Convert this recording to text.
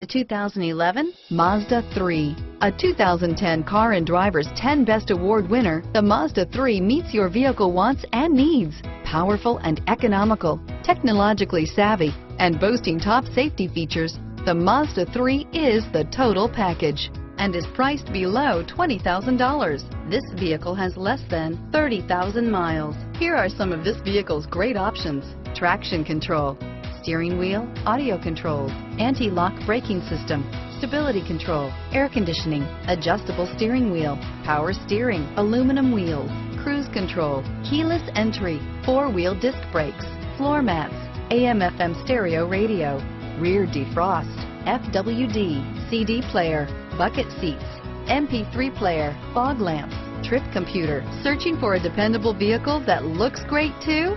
The 2011 Mazda 3. A 2010 Car and Driver's 10 Best Award winner, the Mazda 3 meets your vehicle wants and needs. Powerful and economical, technologically savvy, and boasting top safety features, the Mazda 3 is the total package and is priced below $20,000. This vehicle has less than 30,000 miles. Here are some of this vehicle's great options. Traction control, steering wheel, audio controls, anti-lock braking system, stability control, air conditioning, adjustable steering wheel, power steering, aluminum wheels, cruise control, keyless entry, four-wheel disc brakes, floor mats, AM FM stereo radio, rear defrost, FWD, CD player, bucket seats, MP3 player, fog lamps, trip computer. Searching for a dependable vehicle that looks great too?